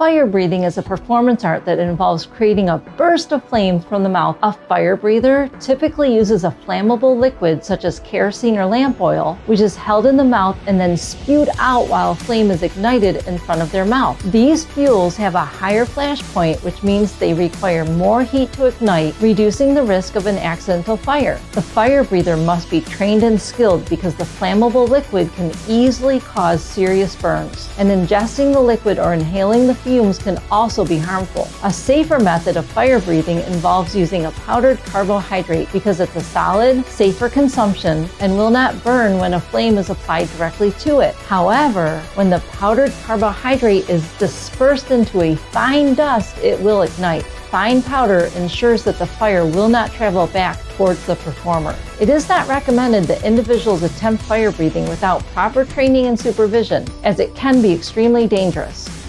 Fire breathing is a performance art that involves creating a burst of flames from the mouth. A fire breather typically uses a flammable liquid such as kerosene or lamp oil, which is held in the mouth and then spewed out while flame is ignited in front of their mouth. These fuels have a higher flash point, which means they require more heat to ignite, reducing the risk of an accidental fire. The fire breather must be trained and skilled because the flammable liquid can easily cause serious burns, and ingesting the liquid or inhaling the fumes can also be harmful. A safer method of fire breathing involves using a powdered carbohydrate because it's a solid, safer consumption, and will not burn when a flame is applied directly to it. However, when the powdered carbohydrate is dispersed into a fine dust, it will ignite fine powder ensures that the fire will not travel back towards the performer. It is not recommended that individuals attempt fire breathing without proper training and supervision, as it can be extremely dangerous.